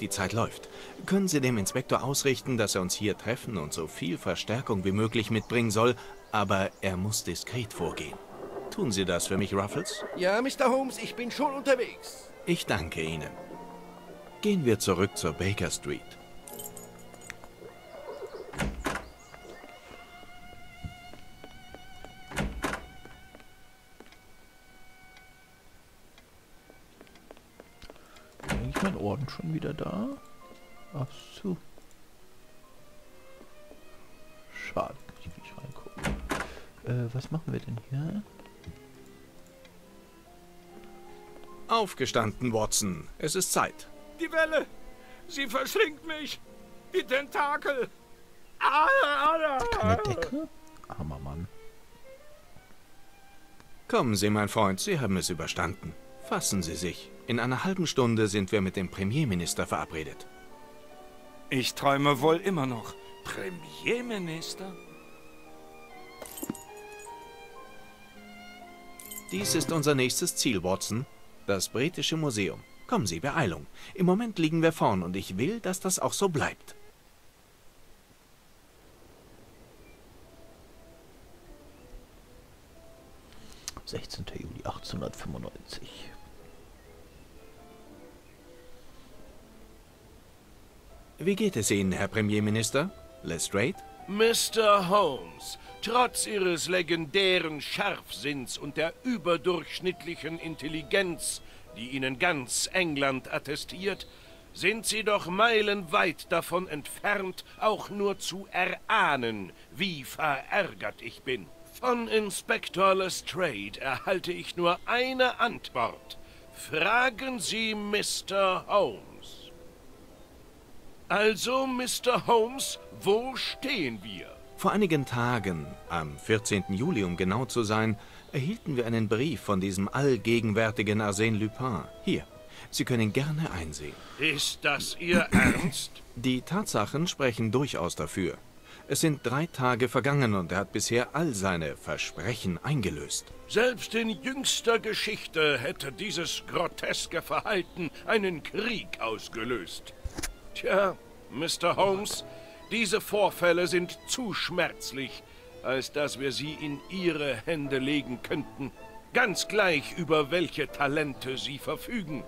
Die Zeit läuft. Können Sie dem Inspektor ausrichten, dass er uns hier treffen und so viel Verstärkung wie möglich mitbringen soll, aber er muss diskret vorgehen. Tun Sie das für mich, Ruffles? Ja, Mr. Holmes, ich bin schon unterwegs. Ich danke Ihnen. Gehen wir zurück zur Baker Street. Orden schon wieder da? Ach so. Schade, kann ich nicht reingucken. Äh, was machen wir denn hier? Aufgestanden, Watson. Es ist Zeit. Die Welle! Sie verschlingt mich! Die Tentakel! Ah, ah, Keine Decke? Armer Mann. Kommen Sie, mein Freund, Sie haben es überstanden. Fassen Sie sich. In einer halben Stunde sind wir mit dem Premierminister verabredet. Ich träume wohl immer noch. Premierminister? Dies ist unser nächstes Ziel, Watson. Das britische Museum. Kommen Sie, Beeilung. Im Moment liegen wir vorn und ich will, dass das auch so bleibt. 16. Juli 1895. Wie geht es Ihnen, Herr Premierminister? Lestrade? Mr. Holmes, trotz Ihres legendären Scharfsinns und der überdurchschnittlichen Intelligenz, die Ihnen ganz England attestiert, sind Sie doch meilenweit davon entfernt, auch nur zu erahnen, wie verärgert ich bin. Von Inspektor Lestrade erhalte ich nur eine Antwort. Fragen Sie Mr. Holmes. Also, Mr. Holmes, wo stehen wir? Vor einigen Tagen, am 14. Juli um genau zu sein, erhielten wir einen Brief von diesem allgegenwärtigen Arsène Lupin. Hier, Sie können gerne einsehen. Ist das Ihr Ernst? Die Tatsachen sprechen durchaus dafür. Es sind drei Tage vergangen und er hat bisher all seine Versprechen eingelöst. Selbst in jüngster Geschichte hätte dieses groteske Verhalten einen Krieg ausgelöst. Tja, Mr. Holmes, diese Vorfälle sind zu schmerzlich, als dass wir sie in Ihre Hände legen könnten. Ganz gleich, über welche Talente Sie verfügen.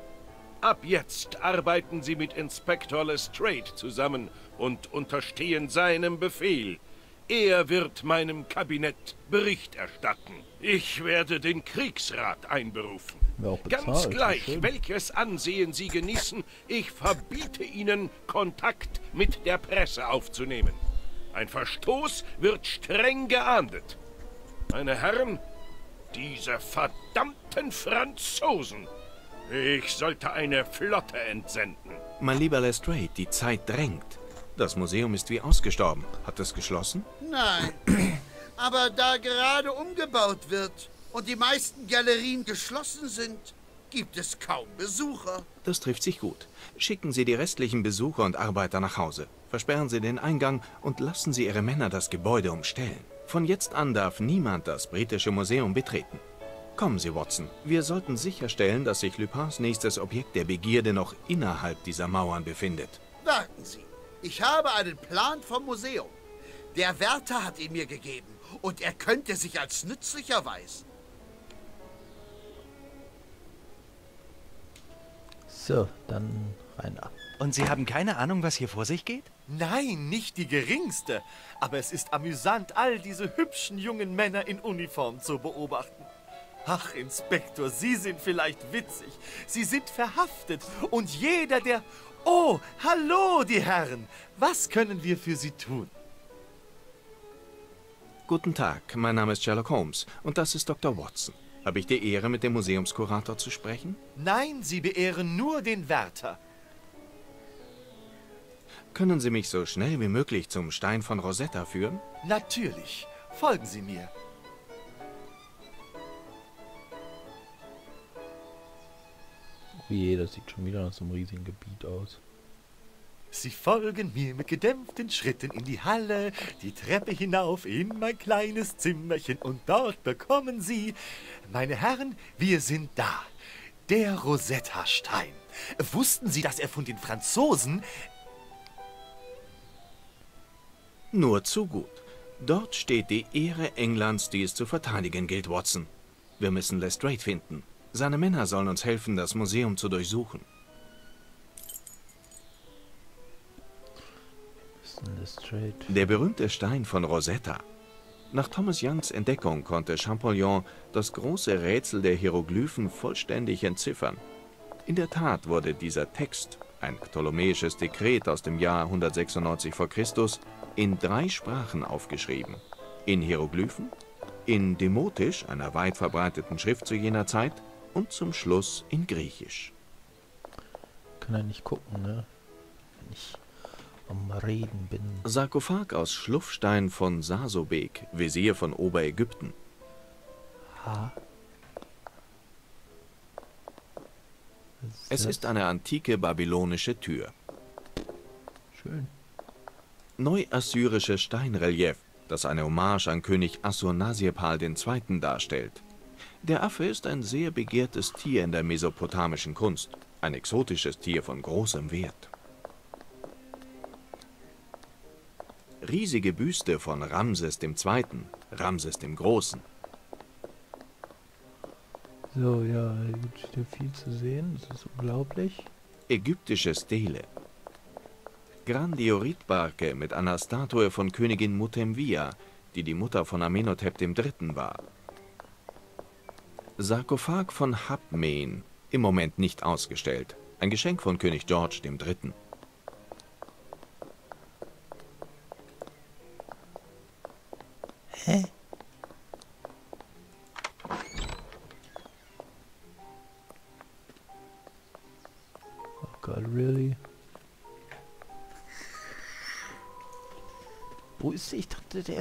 Ab jetzt arbeiten Sie mit Inspektor Lestrade zusammen und unterstehen seinem Befehl. Er wird meinem Kabinett Bericht erstatten. Ich werde den Kriegsrat einberufen. Bezahlt, Ganz gleich, welches Ansehen Sie genießen, ich verbiete Ihnen, Kontakt mit der Presse aufzunehmen. Ein Verstoß wird streng geahndet. Meine Herren, diese verdammten Franzosen. Ich sollte eine Flotte entsenden. Mein lieber Lestrade, die Zeit drängt. Das Museum ist wie ausgestorben. Hat es geschlossen? Nein, aber da gerade umgebaut wird und die meisten Galerien geschlossen sind, gibt es kaum Besucher. Das trifft sich gut. Schicken Sie die restlichen Besucher und Arbeiter nach Hause. Versperren Sie den Eingang und lassen Sie Ihre Männer das Gebäude umstellen. Von jetzt an darf niemand das britische Museum betreten. Kommen Sie, Watson. Wir sollten sicherstellen, dass sich Lupins nächstes Objekt der Begierde noch innerhalb dieser Mauern befindet. Warten Sie, ich habe einen Plan vom Museum. Der Wärter hat ihn mir gegeben und er könnte sich als nützlich erweisen. So, dann rein ab. Und Sie haben keine Ahnung, was hier vor sich geht? Nein, nicht die geringste. Aber es ist amüsant, all diese hübschen jungen Männer in Uniform zu beobachten. Ach, Inspektor, Sie sind vielleicht witzig. Sie sind verhaftet. Und jeder, der... Oh, hallo, die Herren. Was können wir für Sie tun? Guten Tag, mein Name ist Sherlock Holmes und das ist Dr. Watson. Habe ich die Ehre, mit dem Museumskurator zu sprechen? Nein, Sie beehren nur den Wärter. Können Sie mich so schnell wie möglich zum Stein von Rosetta führen? Natürlich. Folgen Sie mir. Oh je, das sieht schon wieder nach so einem riesigen Gebiet aus. Sie folgen mir mit gedämpften Schritten in die Halle, die Treppe hinauf in mein kleines Zimmerchen und dort bekommen Sie, meine Herren, wir sind da, der Rosetta-Stein. Wussten Sie, dass er von den Franzosen... Nur zu gut. Dort steht die Ehre Englands, die es zu verteidigen gilt, Watson. Wir müssen Lestrade finden. Seine Männer sollen uns helfen, das Museum zu durchsuchen. Der berühmte Stein von Rosetta. Nach Thomas Youngs Entdeckung konnte Champollion das große Rätsel der Hieroglyphen vollständig entziffern. In der Tat wurde dieser Text, ein ptolemäisches Dekret aus dem Jahr 196 v. Chr., in drei Sprachen aufgeschrieben. In Hieroglyphen, in Demotisch, einer weit verbreiteten Schrift zu jener Zeit, und zum Schluss in Griechisch. Kann er nicht gucken, ne? Wenn ich am Reden bin. Sarkophag aus Schluffstein von Sasobek, Wesir von Oberägypten. Ha. Es ist eine antike babylonische Tür. Schön. Neuassyrisches Steinrelief, das eine Hommage an König Assur-Nasirpal II. darstellt. Der Affe ist ein sehr begehrtes Tier in der mesopotamischen Kunst, ein exotisches Tier von großem Wert. Riesige Büste von Ramses II., Ramses dem Großen. So, ja, hier gibt ja viel zu sehen. Das ist unglaublich. Ägyptische Stele. Grandioritbarke mit einer Statue von Königin Mutemvia, die die Mutter von Amenhotep III. war. Sarkophag von Habmen, im Moment nicht ausgestellt. Ein Geschenk von König George III.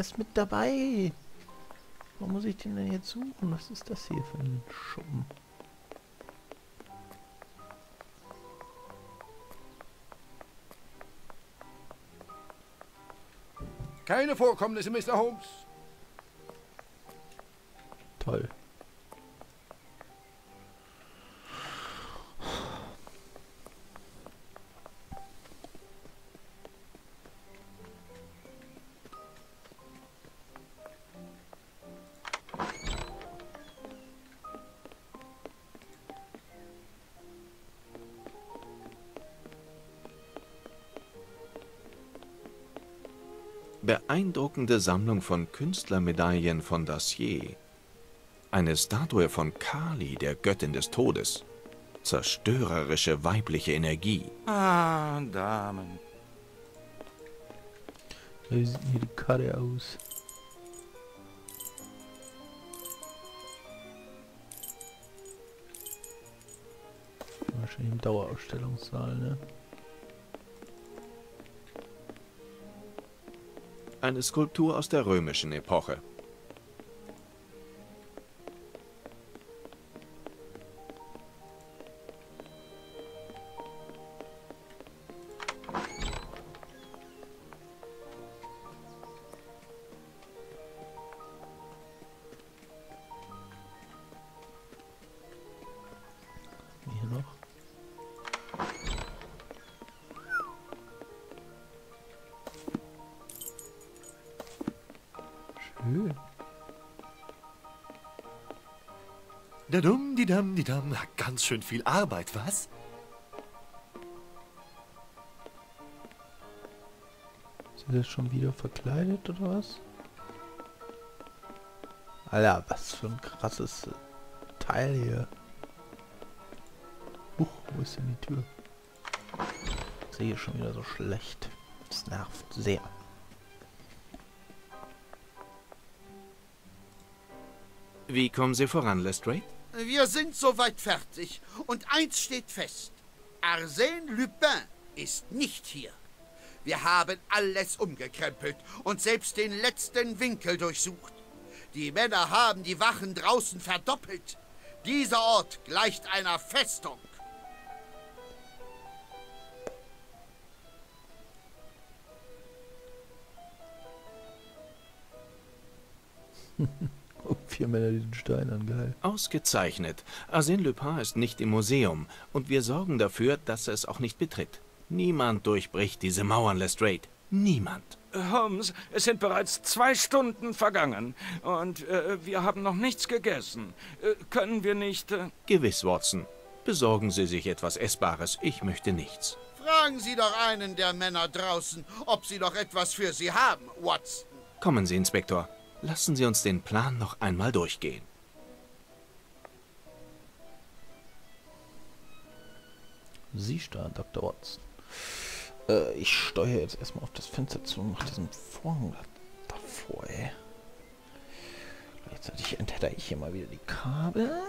Ist mit dabei. Wo muss ich den denn jetzt suchen? Was ist das hier für ein Schuppen? Keine Vorkommnisse, Mr. Holmes. Beeindruckende Sammlung von Künstlermedaillen von Dacier. Eine Statue von Kali, der Göttin des Todes. Zerstörerische weibliche Energie. Ah, Damen. Wie sieht denn hier die Karte aus? Wahrscheinlich im Dauerausstellungssaal, ne? Eine Skulptur aus der römischen Epoche. Dam, die dam. Ganz schön viel Arbeit, was? Sind das schon wieder verkleidet oder was? Alter, was für ein krasses Teil hier. Huch, wo ist denn die Tür? Ich sehe schon wieder so schlecht. Das nervt sehr. Wie kommen Sie voran, Lestrade? Wir sind soweit fertig. Und eins steht fest. Arsène Lupin ist nicht hier. Wir haben alles umgekrempelt und selbst den letzten Winkel durchsucht. Die Männer haben die Wachen draußen verdoppelt. Dieser Ort gleicht einer Festung. Vier Männer den Stein an, geil. Ausgezeichnet. Arsène Lupin ist nicht im Museum und wir sorgen dafür, dass er es auch nicht betritt. Niemand durchbricht diese Mauern, Lestrade. Niemand. Holmes, es sind bereits zwei Stunden vergangen und äh, wir haben noch nichts gegessen. Äh, können wir nicht... Äh... Gewiss, Watson. Besorgen Sie sich etwas Essbares. Ich möchte nichts. Fragen Sie doch einen der Männer draußen, ob sie noch etwas für Sie haben, Watson. Kommen Sie, Inspektor. Lassen Sie uns den Plan noch einmal durchgehen. Sie steuern, Dr. Watson. Äh, ich steuere jetzt erstmal auf das Fenster zu und mache diesen Vorhang davor, ey. Gleichzeitig enthedder ich hier mal wieder die Kabel.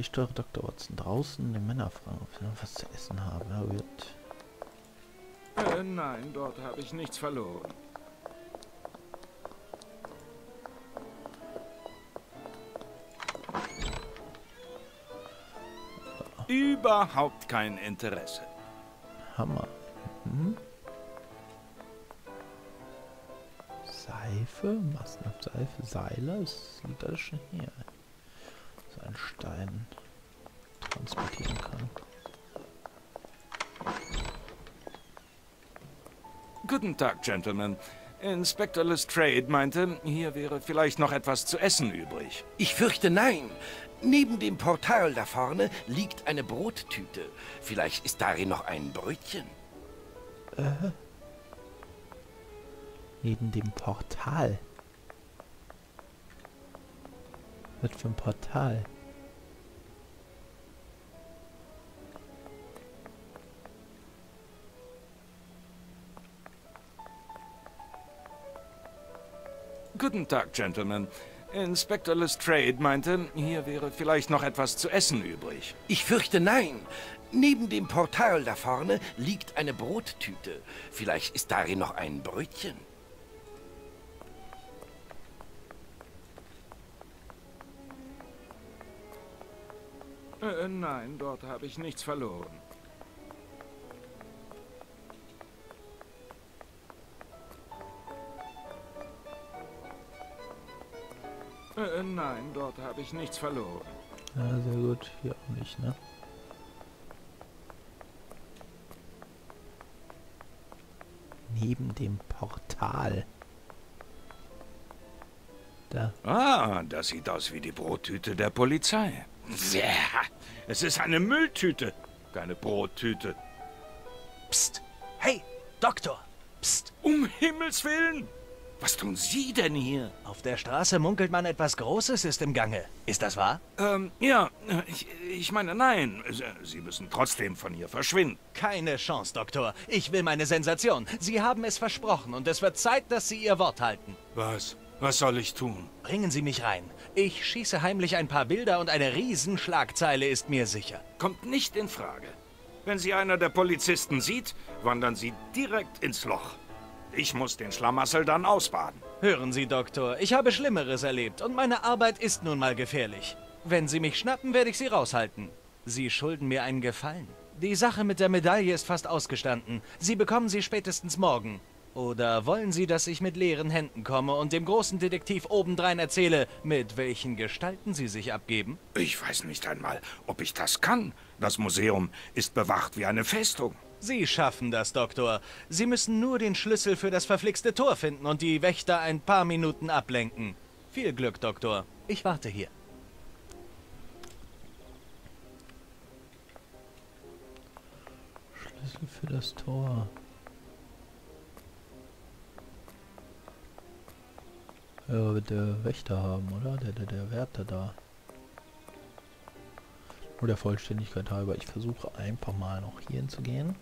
Ich steuere Dr. Watson draußen, den Männer fragen, ob sie noch was zu essen haben. Ja, wird. Äh, nein, dort habe ich nichts verloren. Überhaupt kein Interesse. Hammer. Mhm. Seife, massenhaft Seife, Seile, das liegt alles schon hier einen Stein transportieren kann. Guten Tag, Gentlemen. Inspector Lestrade meinte, hier wäre vielleicht noch etwas zu essen übrig. Ich fürchte nein. Neben dem Portal da vorne liegt eine Brottüte. Vielleicht ist darin noch ein Brötchen. Äh. Neben dem Portal. Was für ein Portal? Guten Tag, Gentlemen. Inspector Lestrade meinte, hier wäre vielleicht noch etwas zu essen übrig. Ich fürchte nein. Neben dem Portal da vorne liegt eine Brottüte. Vielleicht ist darin noch ein Brötchen. Äh, nein, dort habe ich nichts verloren. Äh, nein, dort habe ich nichts verloren. Ja, sehr gut. Hier auch nicht, ne? Neben dem Portal. Da. Ah, das sieht aus wie die Brottüte der Polizei. Ja, es ist eine Mülltüte, keine Brottüte. Psst. Hey, Doktor. Psst. Um Himmels Willen. Was tun Sie denn hier? Auf der Straße munkelt man, etwas Großes ist im Gange. Ist das wahr? Ähm, ja. Ich, ich meine, nein. Sie müssen trotzdem von hier verschwinden. Keine Chance, Doktor. Ich will meine Sensation. Sie haben es versprochen und es wird Zeit, dass Sie Ihr Wort halten. Was? Was soll ich tun? Bringen Sie mich rein. Ich schieße heimlich ein paar Bilder und eine Riesenschlagzeile ist mir sicher. Kommt nicht in Frage. Wenn Sie einer der Polizisten sieht, wandern Sie direkt ins Loch. Ich muss den Schlamassel dann ausbaden. Hören Sie, Doktor, ich habe Schlimmeres erlebt und meine Arbeit ist nun mal gefährlich. Wenn Sie mich schnappen, werde ich Sie raushalten. Sie schulden mir einen Gefallen. Die Sache mit der Medaille ist fast ausgestanden. Sie bekommen sie spätestens morgen. Oder wollen Sie, dass ich mit leeren Händen komme und dem großen Detektiv obendrein erzähle, mit welchen Gestalten Sie sich abgeben? Ich weiß nicht einmal, ob ich das kann. Das Museum ist bewacht wie eine Festung. Sie schaffen das, Doktor. Sie müssen nur den Schlüssel für das verflixte Tor finden und die Wächter ein paar Minuten ablenken. Viel Glück, Doktor. Ich warte hier. Schlüssel für das Tor. Ja, wird der Wächter haben, oder? Der, der, der Wärter da. Nur der Vollständigkeit halber. Ich versuche einfach mal noch hier hinzugehen.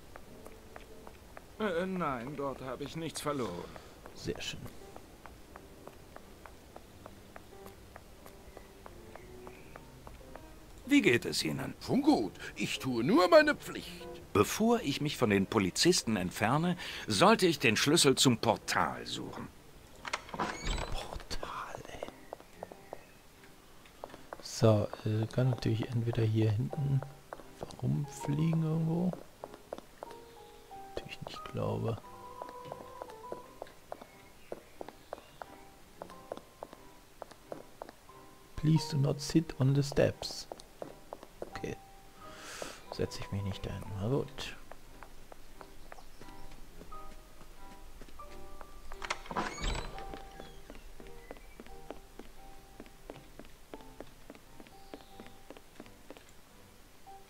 Äh, nein, dort habe ich nichts verloren. Sehr schön. Wie geht es Ihnen? Schon gut. Ich tue nur meine Pflicht. Bevor ich mich von den Polizisten entferne, sollte ich den Schlüssel zum Portal suchen. Portal, ey. So, äh, kann natürlich entweder hier hinten rumfliegen irgendwo. Glaube. Please do not sit on the steps. Okay. Setze ich mich nicht dahin. Na gut.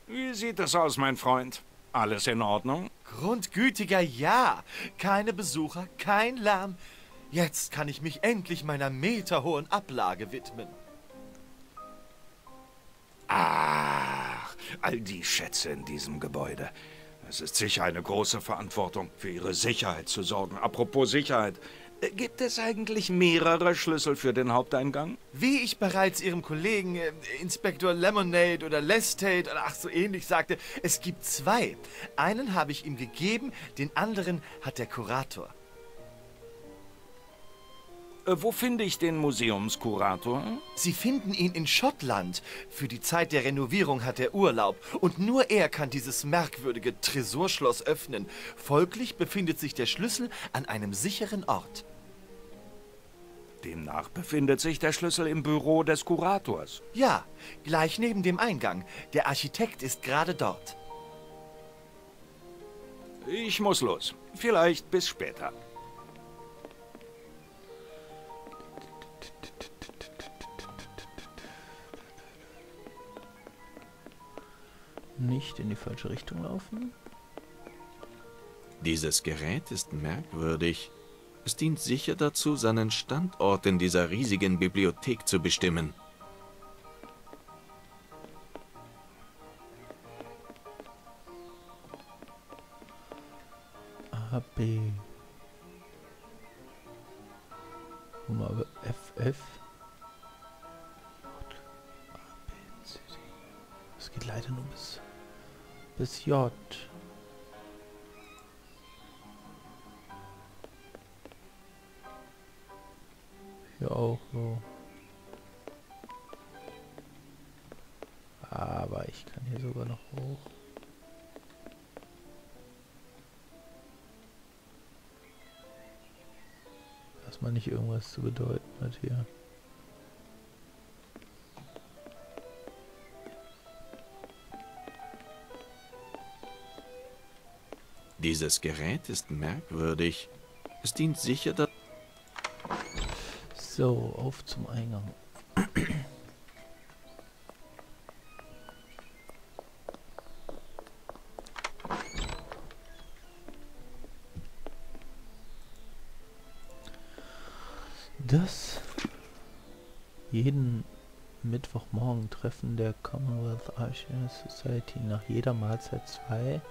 Wie sieht es aus, mein Freund? Alles in Ordnung? Grundgütiger Ja. Keine Besucher, kein Lärm. Jetzt kann ich mich endlich meiner meterhohen Ablage widmen. Ach, all die Schätze in diesem Gebäude. Es ist sicher eine große Verantwortung, für Ihre Sicherheit zu sorgen. Apropos Sicherheit, gibt es eigentlich mehrere Schlüssel für den Haupteingang? Wie ich bereits Ihrem Kollegen äh, Inspektor Lemonade oder Lestate oder ach so ähnlich sagte, es gibt zwei. Einen habe ich ihm gegeben, den anderen hat der Kurator. Äh, wo finde ich den Museumskurator? Sie finden ihn in Schottland. Für die Zeit der Renovierung hat er Urlaub. Und nur er kann dieses merkwürdige Tresorschloss öffnen. Folglich befindet sich der Schlüssel an einem sicheren Ort. Demnach befindet sich der Schlüssel im Büro des Kurators. Ja, gleich neben dem Eingang. Der Architekt ist gerade dort. Ich muss los. Vielleicht bis später. Nicht in die falsche Richtung laufen. Dieses Gerät ist merkwürdig. Es dient sicher dazu, seinen Standort in dieser riesigen Bibliothek zu bestimmen. Sogar noch hoch. Dass man nicht irgendwas zu bedeuten hat hier. Dieses Gerät ist merkwürdig. Es dient sicher dazu. So, auf zum Eingang. Mittwochmorgen Treffen der Commonwealth Archaeological Society nach jeder Mahlzeit zwei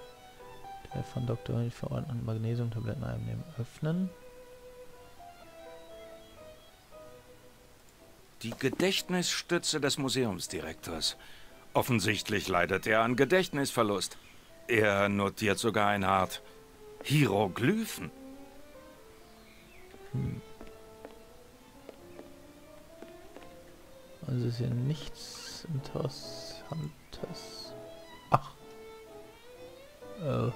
der von Dr. Honig verordneten Magnesiumtabletten einnehmen öffnen. Die Gedächtnisstütze des Museumsdirektors. Offensichtlich leidet er an Gedächtnisverlust. Er notiert sogar eine Art Hieroglyphen. Also ist hier nichts Interessantes. Ach. Äh.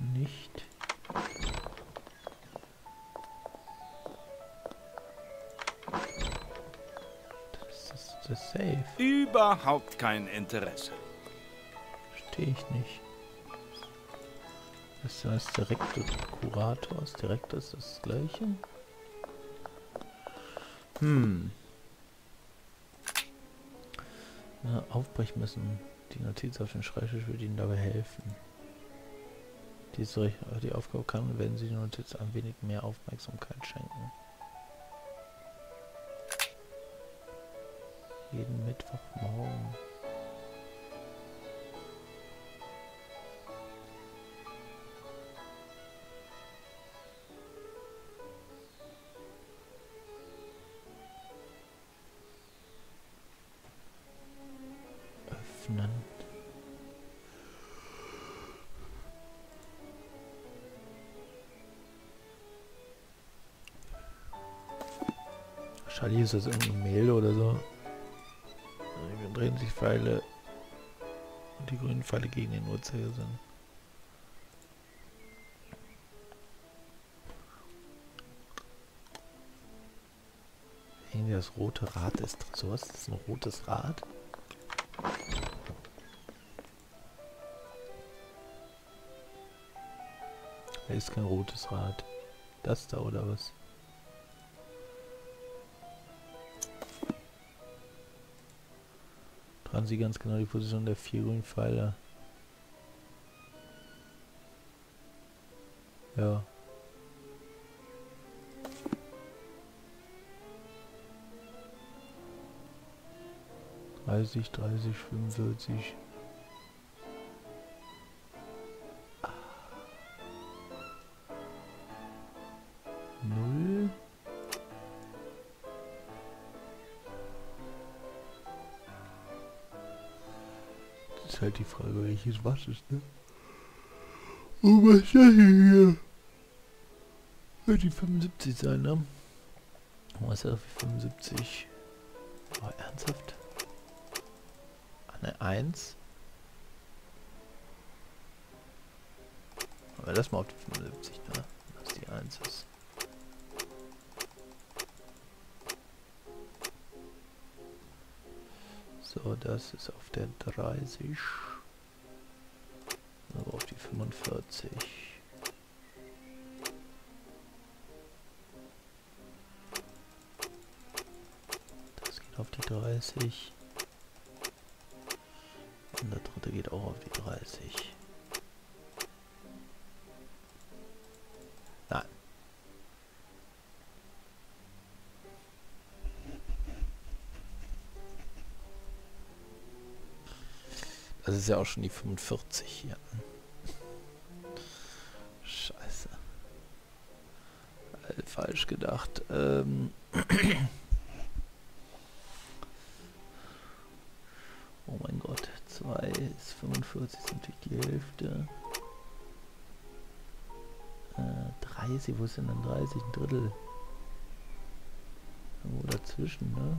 Nicht. ist das safe? Überhaupt kein Interesse. Verstehe ich nicht. Das heißt Direktor Kurators. Direktor ist das gleiche. Hm. Ja, aufbrechen müssen. Die Notiz auf den Schreibtisch würde Ihnen dabei helfen. Diese, die Aufgabe kann, wenn Sie die Notiz ein wenig mehr Aufmerksamkeit schenken. Jeden Mittwochmorgen. Wahrscheinlich ist das irgendein Mail oder so. Dann drehen sich Pfeile und die grünen Pfeile gegen den Uhrzeigersinn. Irgendwie das rote Rad des Tresors. Das ist ein rotes Rad. Da ist kein rotes Rad. Das da oder was? Tragen Sie ganz genau die Position der vier grünen Pfeile. Ja. Dreißig, dreißig, fünfundvierzig. Die Frage, welches was ist, ne? Oh, was ist das hier? Wird die 75 sein, ne? Was ist das für 75? Oh, ernsthaft? Eine 1? Aber lass mal auf die 75, ne? Was die 1 ist. So, das ist auf der 30. Also auf die 45. Das geht auf die 30. Und der dritte geht auch auf die 30. ist ja auch schon die 45 hier. Scheiße. All falsch gedacht. Ähm. oh mein Gott. 2 ist 45 ist natürlich die Hälfte. Äh, 30, wo ist denn dann 30? Ein Drittel. Irgendwo dazwischen, ne?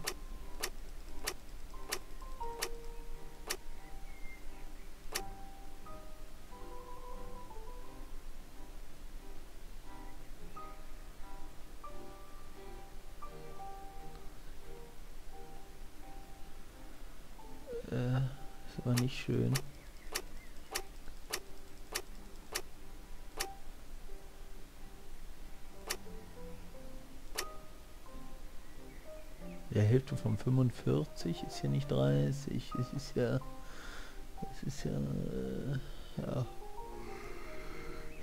Hälfte von 45 ist ja nicht 30. Es ist ja. Es ist ja. Äh, ja.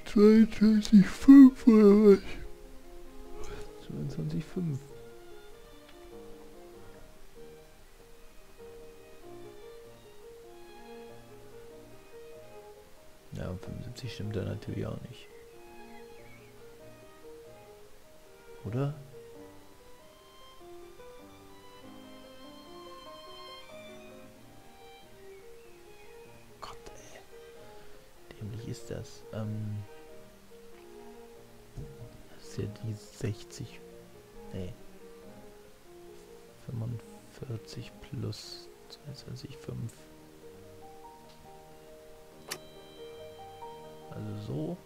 22,5 oder was? 22,5. Ja, und 75 stimmt da natürlich auch nicht. Oder? Ist das. Ähm. Das ist ja die 60. Nee. 45 plus 22,5. Also so.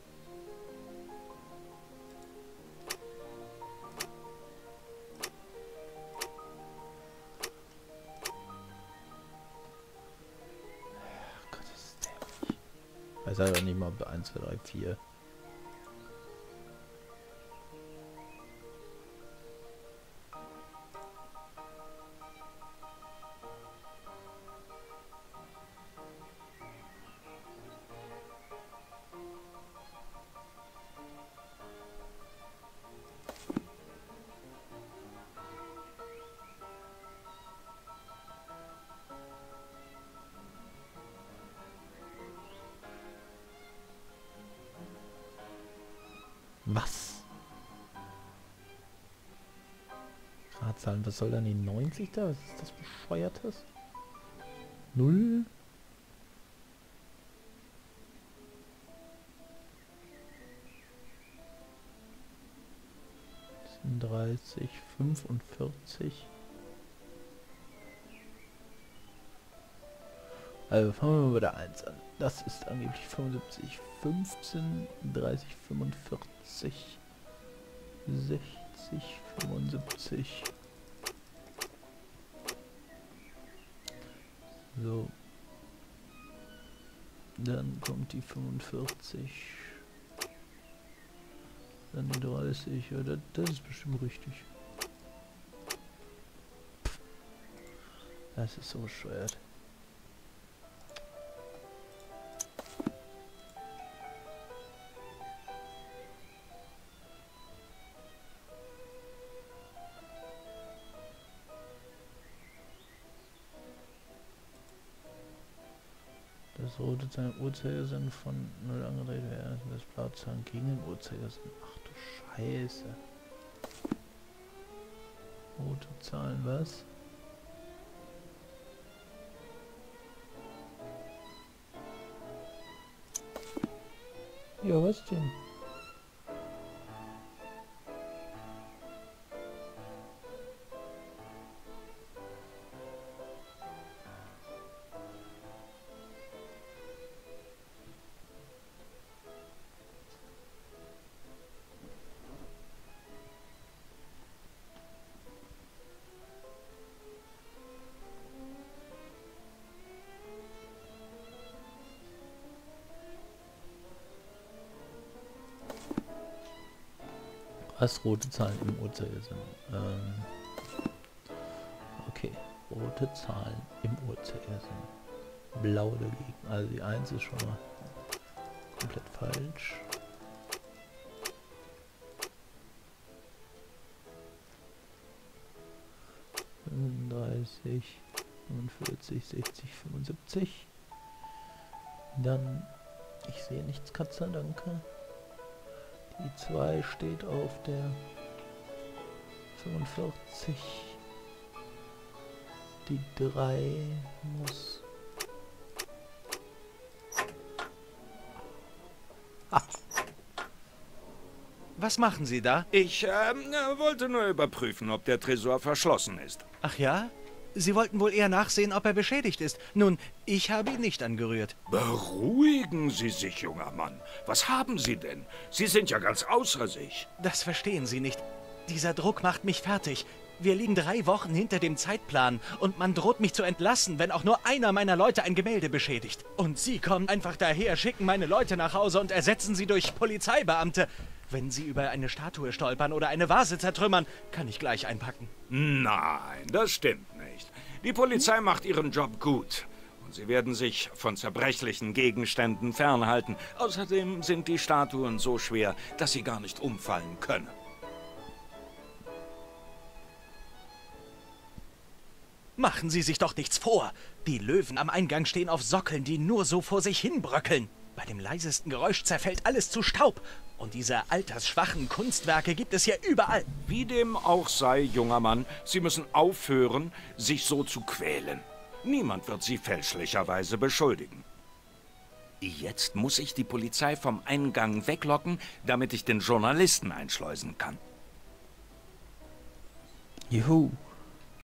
Sage ja nicht mal 1, 2, 3, 4. was soll dann die 90 da? Was ist das bescheuertes? Null? Dreißig, fünfundvierzig. Also fangen wir mal bei der 1 an. Das ist angeblich 75, 15, 30, 45, 60, 75. So. Dann kommt die 45. Dann die 30. Ja, das, das ist bestimmt richtig. Das ist so bescheuert. Das rote seine Uhrzeigersinn von 0 angedreht werden. Das blaue Zahlen gegen den Uhrzeigersinn. Ach du Scheiße. Rote Zahlen, was? Ja, was denn? Was rote Zahlen im Uhrzeigersinn? Ähm, okay, rote Zahlen im Uhrzeigersinn. Blau dagegen. Also die 1 ist schon mal komplett falsch. Fünfunddreißig, 45, 60, 75. Dann, ich sehe nichts, Katze, danke. Die 2 steht auf der 45. Die 3 muss... Was machen Sie da? Ich ähm, wollte nur überprüfen, ob der Tresor verschlossen ist. Ach ja? Sie wollten wohl eher nachsehen, ob er beschädigt ist. Nun, ich habe ihn nicht angerührt. Beruhigen Sie sich, junger Mann. Was haben Sie denn? Sie sind ja ganz außer sich. Das verstehen Sie nicht. Dieser Druck macht mich fertig. Wir liegen drei Wochen hinter dem Zeitplan und man droht mich zu entlassen, wenn auch nur einer meiner Leute ein Gemälde beschädigt. Und Sie kommen einfach daher, schicken meine Leute nach Hause und ersetzen sie durch Polizeibeamte. Wenn Sie über eine Statue stolpern oder eine Vase zertrümmern, kann ich gleich einpacken. Nein, das stimmt. Die Polizei macht ihren Job gut. Und sie werden sich von zerbrechlichen Gegenständen fernhalten. Außerdem sind die Statuen so schwer, dass sie gar nicht umfallen können. Machen Sie sich doch nichts vor. Die Löwen am Eingang stehen auf Sockeln, die nur so vor sich hin bröckeln. Bei dem leisesten Geräusch zerfällt alles zu Staub. Und diese altersschwachen Kunstwerke gibt es hier überall. Wie dem auch sei, junger Mann, Sie müssen aufhören, sich so zu quälen. Niemand wird Sie fälschlicherweise beschuldigen. Jetzt muss ich die Polizei vom Eingang weglocken, damit ich den Journalisten einschleusen kann. Juhu.